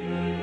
Mm-hmm.